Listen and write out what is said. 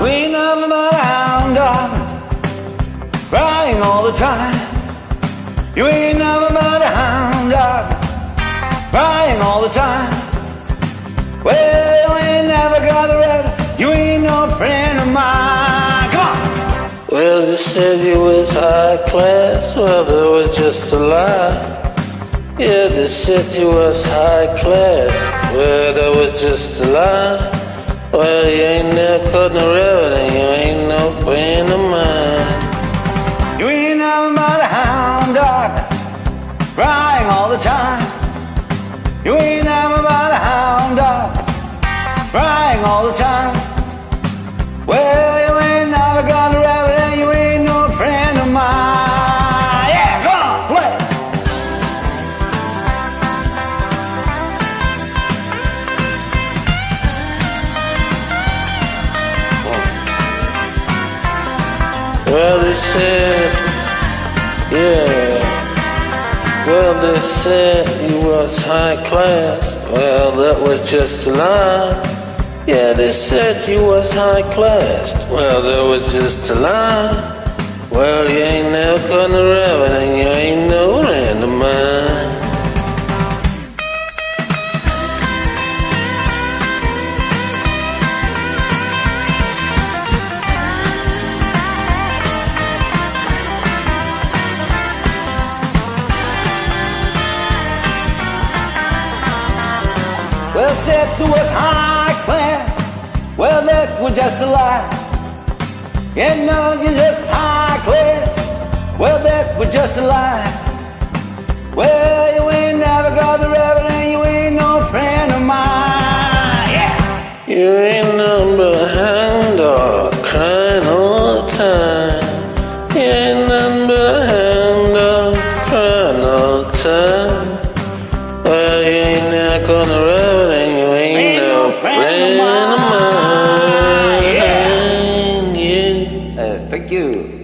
When I'm around, I'm crying all the time. You ain't never been around, I'm crying all the time. Well, you ain't never got the rep, you ain't no friend of mine. Come on! Well, you said you was high class, well, that was just a lie. Yeah, they said you was high class, well, that was just a lie. Well, you ain't never caught no crying all the time. You ain't never but a hound dog, crying all the time. Well, you ain't never got a rabbit, and you ain't no friend of mine. Yeah, come on, play. Well, they said, yeah. Well, they said you was high class. Well, that was just a lie. Yeah, they said you was high class. Well, that was just a lie. Well, you ain't never caught a Well, said was high class. Well, that was just a lie. Yeah, no, you just high class. Well, that was just a lie. Well, you ain't never got the rabbit, and you ain't no friend of mine. Yeah. You ain't a hound dog crying all the time. You ain't a hound dog crying all the time. Well, you ain't never gonna Thank you.